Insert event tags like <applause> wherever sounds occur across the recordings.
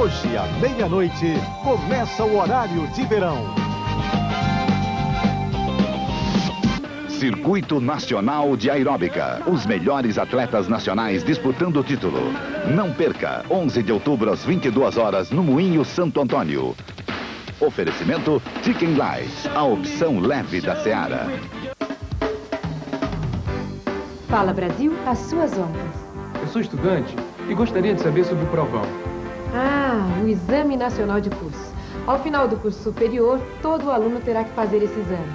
Hoje, à meia-noite, começa o horário de verão. Circuito Nacional de Aeróbica. Os melhores atletas nacionais disputando o título. Não perca, 11 de outubro às 22 horas no Moinho Santo Antônio. Oferecimento Chicken Light, a opção leve da Seara. Fala Brasil, as suas ondas. Eu sou estudante e gostaria de saber sobre o provão. Ah, o Exame Nacional de Curso. Ao final do curso superior, todo aluno terá que fazer esse exame.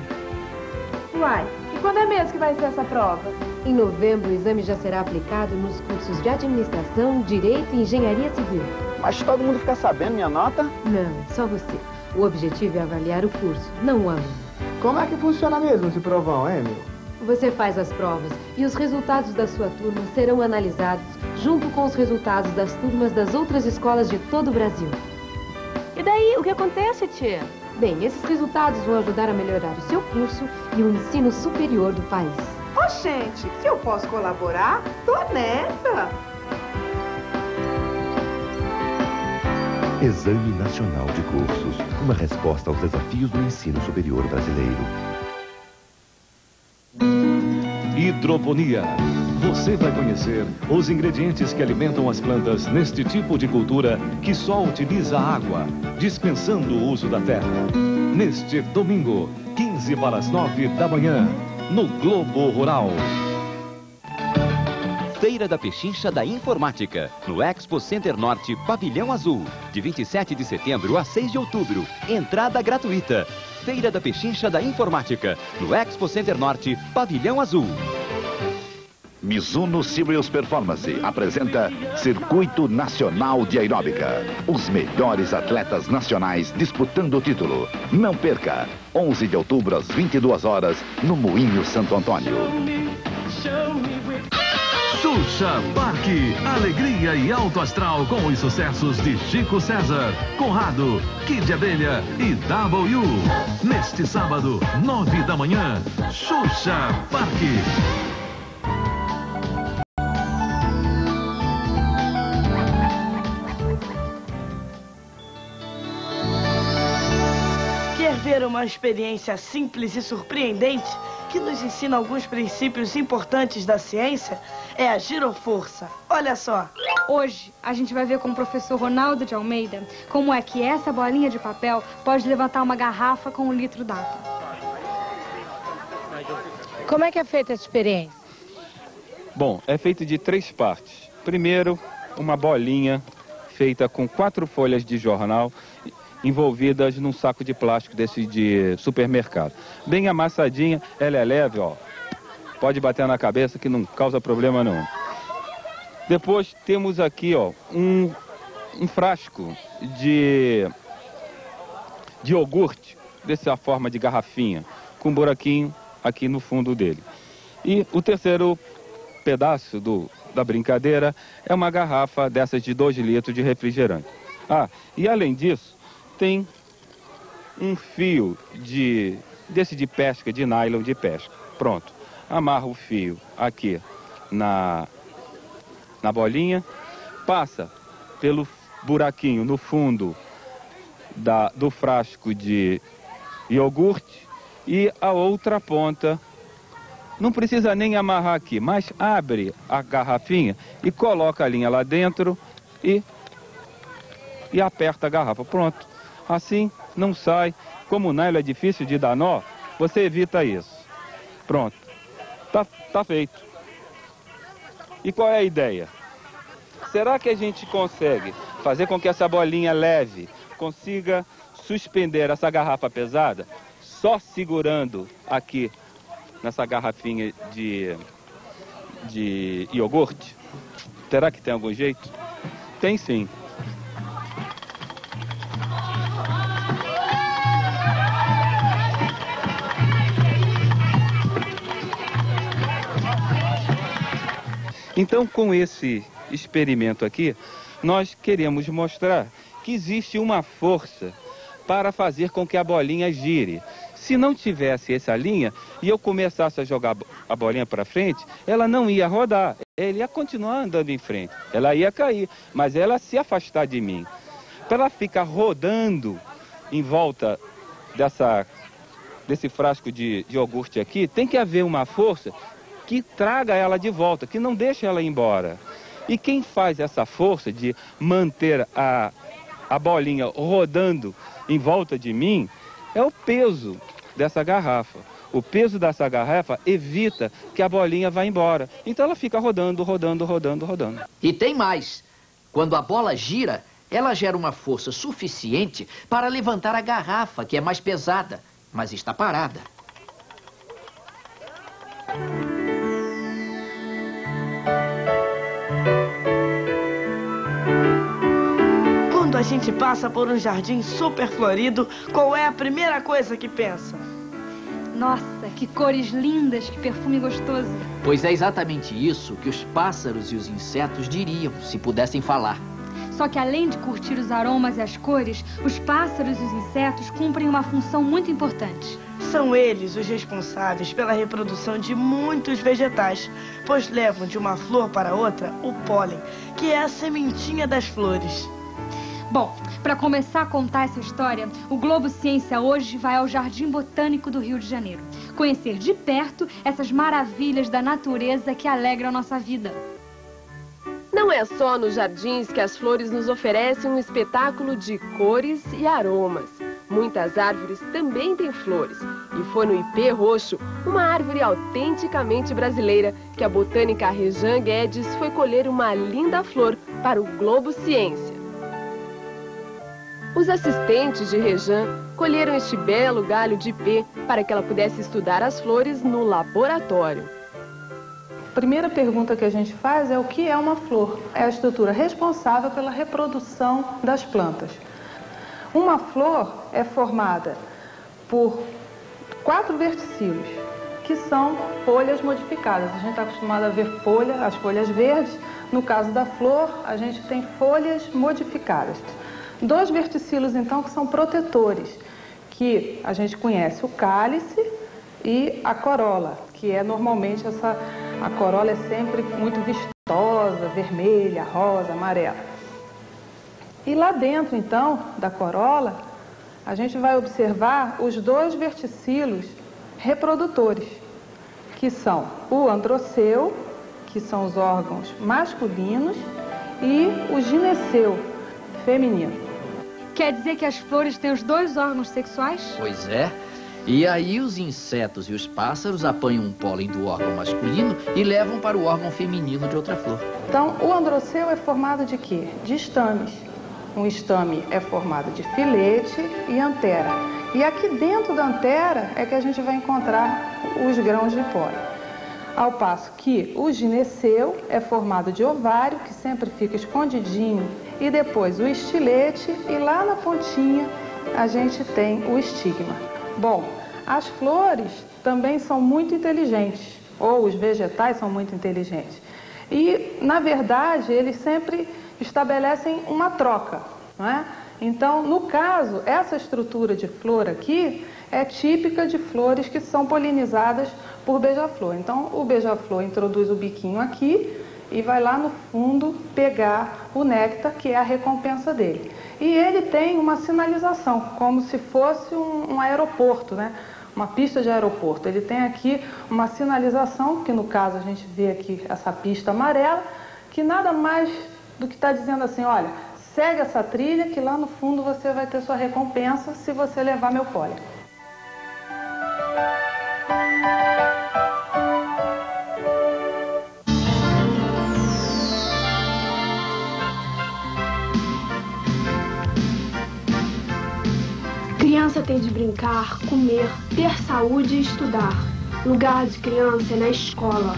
Uai, e quando é mesmo que vai ser essa prova? Em novembro, o exame já será aplicado nos cursos de Administração, Direito e Engenharia Civil. Mas todo mundo fica sabendo minha nota? Não, só você. O objetivo é avaliar o curso, não o aluno. Como é que funciona mesmo esse provão, hein, meu? Você faz as provas e os resultados da sua turma serão analisados junto com os resultados das turmas das outras escolas de todo o Brasil. E daí, o que acontece, tia? Bem, esses resultados vão ajudar a melhorar o seu curso e o ensino superior do país. Ô, gente, se eu posso colaborar, tô nessa! Exame Nacional de Cursos. Uma resposta aos desafios do ensino superior brasileiro. Hidroponia. Você vai conhecer os ingredientes que alimentam as plantas neste tipo de cultura que só utiliza água, dispensando o uso da terra. Neste domingo, 15 para as 9 da manhã, no Globo Rural. Feira da Pechincha da Informática, no Expo Center Norte, Pavilhão Azul, de 27 de setembro a 6 de outubro. Entrada gratuita. Feira da Pechincha da Informática, no Expo Center Norte, Pavilhão Azul. Mizuno Serious Performance apresenta Circuito Nacional de Aeróbica. Os melhores atletas nacionais disputando o título. Não perca, 11 de outubro às 22 horas no Moinho Santo Antônio. Xuxa Parque, alegria e alto astral com os sucessos de Chico César, Conrado, Kid Abelha e W. Neste sábado, nove da manhã, Xuxa Parque. Quer ver uma experiência simples e surpreendente que nos ensina alguns princípios importantes da ciência? É a giroforça. Olha só. Hoje, a gente vai ver com o professor Ronaldo de Almeida como é que essa bolinha de papel pode levantar uma garrafa com um litro d'água. Como é que é feita essa experiência? Bom, é feito de três partes. Primeiro, uma bolinha feita com quatro folhas de jornal envolvidas num saco de plástico desse de supermercado. Bem amassadinha, ela é leve, ó. Pode bater na cabeça que não causa problema não. Depois temos aqui, ó, um, um frasco de, de iogurte, dessa forma de garrafinha, com um buraquinho aqui no fundo dele. E o terceiro pedaço do, da brincadeira é uma garrafa dessas de 2 litros de refrigerante. Ah, e além disso, tem um fio de desse de pesca, de nylon de pesca. Pronto. Amarra o fio aqui na, na bolinha, passa pelo buraquinho no fundo da, do frasco de iogurte e a outra ponta não precisa nem amarrar aqui, mas abre a garrafinha e coloca a linha lá dentro e, e aperta a garrafa. Pronto. Assim não sai. Como o nylon é difícil de dar nó, você evita isso. Pronto. Tá, tá feito. E qual é a ideia? Será que a gente consegue fazer com que essa bolinha leve consiga suspender essa garrafa pesada só segurando aqui nessa garrafinha de, de iogurte? Será que tem algum jeito? Tem sim. Então, com esse experimento aqui, nós queremos mostrar que existe uma força para fazer com que a bolinha gire. Se não tivesse essa linha e eu começasse a jogar a bolinha para frente, ela não ia rodar, ela ia continuar andando em frente, ela ia cair, mas ela se afastar de mim. Para ela ficar rodando em volta dessa, desse frasco de, de iogurte aqui, tem que haver uma força que traga ela de volta, que não deixe ela ir embora. E quem faz essa força de manter a, a bolinha rodando em volta de mim é o peso dessa garrafa. O peso dessa garrafa evita que a bolinha vá embora. Então ela fica rodando, rodando, rodando, rodando. E tem mais. Quando a bola gira, ela gera uma força suficiente para levantar a garrafa, que é mais pesada, mas está parada. Quando a gente passa por um jardim super florido, qual é a primeira coisa que pensa? Nossa, que cores lindas, que perfume gostoso. Pois é exatamente isso que os pássaros e os insetos diriam se pudessem falar. Só que além de curtir os aromas e as cores, os pássaros e os insetos cumprem uma função muito importante. São eles os responsáveis pela reprodução de muitos vegetais, pois levam de uma flor para outra o pólen, que é a sementinha das flores. Bom, para começar a contar essa história, o Globo Ciência hoje vai ao Jardim Botânico do Rio de Janeiro, conhecer de perto essas maravilhas da natureza que alegram a nossa vida. Não é só nos jardins que as flores nos oferecem um espetáculo de cores e aromas. Muitas árvores também têm flores. E foi no ipê roxo, uma árvore autenticamente brasileira, que a botânica Rejan Guedes foi colher uma linda flor para o Globo Ciência. Os assistentes de Rejan colheram este belo galho de ipê para que ela pudesse estudar as flores no laboratório. Primeira pergunta que a gente faz é o que é uma flor? É a estrutura responsável pela reprodução das plantas. Uma flor é formada por quatro verticilos, que são folhas modificadas. A gente está acostumado a ver folha, as folhas verdes. No caso da flor, a gente tem folhas modificadas. Dois verticilos, então, que são protetores, que a gente conhece o cálice e a corola, que é normalmente essa. A corola é sempre muito vistosa, vermelha, rosa, amarela. E lá dentro, então, da corola, a gente vai observar os dois verticilos reprodutores, que são o androceu, que são os órgãos masculinos, e o gineceu, feminino. Quer dizer que as flores têm os dois órgãos sexuais? Pois é. E aí os insetos e os pássaros apanham um pólen do órgão masculino e levam para o órgão feminino de outra flor. Então, o androceu é formado de quê? De estames. Um estame é formado de filete e antera. E aqui dentro da antera é que a gente vai encontrar os grãos de pólen. Ao passo que o gineceu é formado de ovário, que sempre fica escondidinho, e depois o estilete, e lá na pontinha a gente tem o estigma. Bom, as flores também são muito inteligentes, ou os vegetais são muito inteligentes. E, na verdade, eles sempre estabelecem uma troca, não é? Então, no caso, essa estrutura de flor aqui é típica de flores que são polinizadas por beija-flor. Então, o beija-flor introduz o biquinho aqui e vai lá no fundo pegar o néctar, que é a recompensa dele. E ele tem uma sinalização, como se fosse um, um aeroporto, né? uma pista de aeroporto. Ele tem aqui uma sinalização, que no caso a gente vê aqui essa pista amarela, que nada mais do que está dizendo assim, olha, segue essa trilha que lá no fundo você vai ter sua recompensa se você levar meu pólen. De brincar, comer, ter saúde e estudar. Lugar de criança é na escola.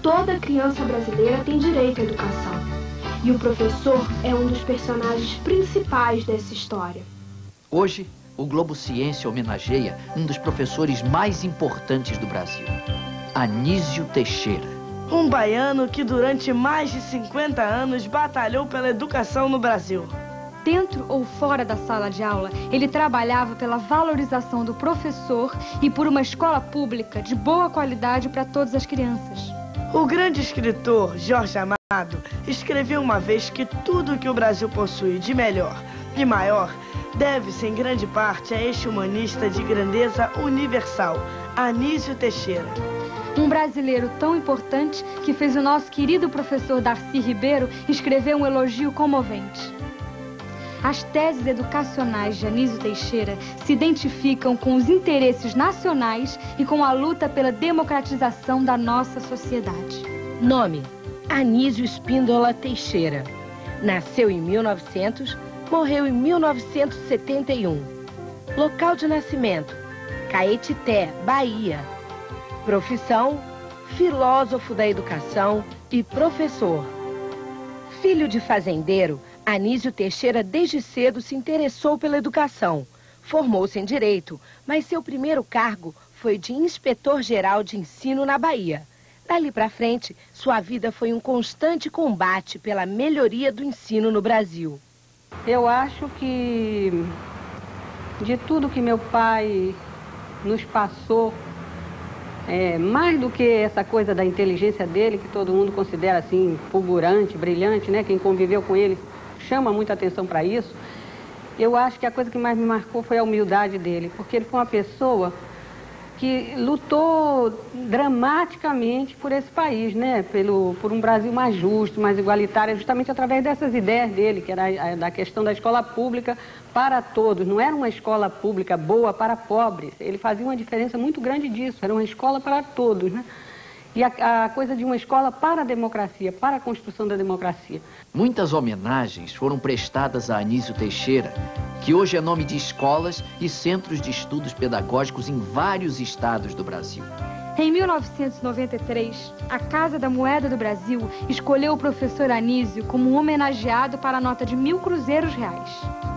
Toda criança brasileira tem direito à educação. E o professor é um dos personagens principais dessa história. Hoje, o Globo Ciência homenageia um dos professores mais importantes do Brasil, Anísio Teixeira. Um baiano que durante mais de 50 anos batalhou pela educação no Brasil. Dentro ou fora da sala de aula, ele trabalhava pela valorização do professor e por uma escola pública de boa qualidade para todas as crianças. O grande escritor Jorge Amado escreveu uma vez que tudo que o Brasil possui de melhor, e maior deve-se em grande parte a este humanista de grandeza universal, Anísio Teixeira. Um brasileiro tão importante que fez o nosso querido professor Darcy Ribeiro escrever um elogio comovente. As teses educacionais de Anísio Teixeira se identificam com os interesses nacionais e com a luta pela democratização da nossa sociedade. Nome: Anísio Espíndola Teixeira. Nasceu em 1900, morreu em 1971. Local de nascimento: Caetité, Bahia. Profissão: filósofo da educação e professor. Filho de fazendeiro, Anísio Teixeira desde cedo se interessou pela educação. Formou-se em direito, mas seu primeiro cargo foi de inspetor-geral de ensino na Bahia. Dali para frente, sua vida foi um constante combate pela melhoria do ensino no Brasil. Eu acho que de tudo que meu pai nos passou, é, mais do que essa coisa da inteligência dele, que todo mundo considera assim fulgurante, brilhante, né? Quem conviveu com ele chama muita atenção para isso. Eu acho que a coisa que mais me marcou foi a humildade dele, porque ele foi uma pessoa que lutou dramaticamente por esse país, né? Pelo, por um Brasil mais justo, mais igualitário, justamente através dessas ideias dele, que era a, da questão da escola pública para todos. Não era uma escola pública boa para pobres. Ele fazia uma diferença muito grande disso. Era uma escola para todos, né? E a, a coisa de uma escola para a democracia, para a construção da democracia. Muitas homenagens foram prestadas a Anísio Teixeira, que hoje é nome de escolas e centros de estudos pedagógicos em vários estados do Brasil. Em 1993, a Casa da Moeda do Brasil escolheu o professor Anísio como um homenageado para a nota de mil cruzeiros reais.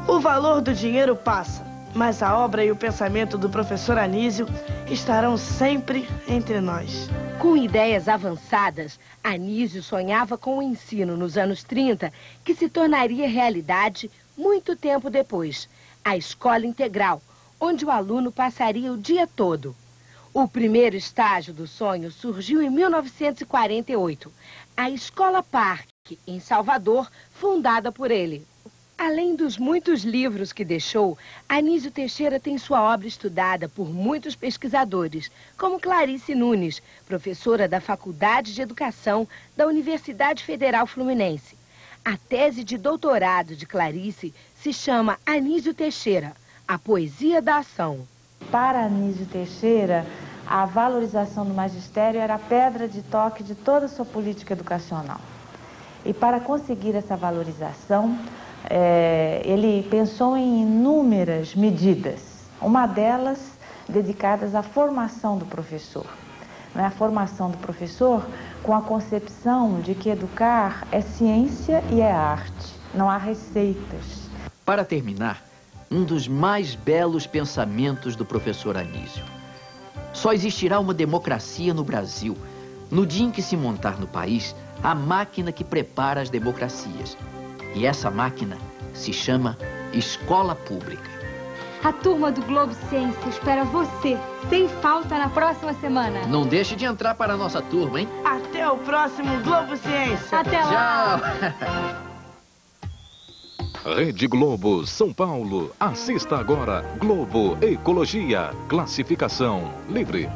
O valor do dinheiro passa, mas a obra e o pensamento do professor Anísio estarão sempre entre nós. Com ideias avançadas, Anísio sonhava com o ensino nos anos 30, que se tornaria realidade muito tempo depois. A escola integral, onde o aluno passaria o dia todo. O primeiro estágio do sonho surgiu em 1948. A Escola Parque, em Salvador, fundada por ele. Além dos muitos livros que deixou, Anísio Teixeira tem sua obra estudada por muitos pesquisadores, como Clarice Nunes, professora da Faculdade de Educação da Universidade Federal Fluminense. A tese de doutorado de Clarice se chama Anísio Teixeira, a poesia da ação. Para Anísio Teixeira, a valorização do magistério era a pedra de toque de toda a sua política educacional. E para conseguir essa valorização, é, ele pensou em inúmeras medidas, uma delas dedicadas à formação do professor. Né? A formação do professor com a concepção de que educar é ciência e é arte, não há receitas. Para terminar, um dos mais belos pensamentos do professor Anísio. Só existirá uma democracia no Brasil no dia em que se montar no país a máquina que prepara as democracias e essa máquina se chama Escola Pública. A turma do Globo Ciência espera você, sem falta, na próxima semana. Não deixe de entrar para a nossa turma, hein? Até o próximo Globo Ciência. Até lá. Tchau. <laughs> Rede Globo, São Paulo. Assista agora Globo Ecologia. Classificação livre.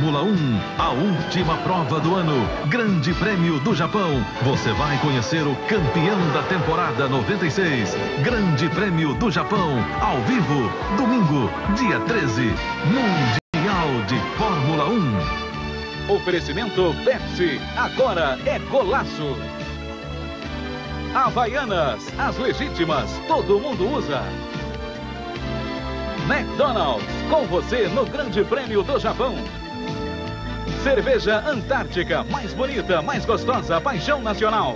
Fórmula 1, a última prova do ano, Grande Prêmio do Japão. Você vai conhecer o campeão da temporada 96, Grande Prêmio do Japão, ao vivo, domingo, dia 13, Mundial de Fórmula 1. Oferecimento Pepsi, agora é golaço. Havaianas, as legítimas, todo mundo usa. McDonald's, com você no Grande Prêmio do Japão. Cerveja Antártica, mais bonita, mais gostosa, paixão nacional.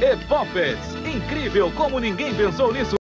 E Poppets, incrível como ninguém pensou nisso.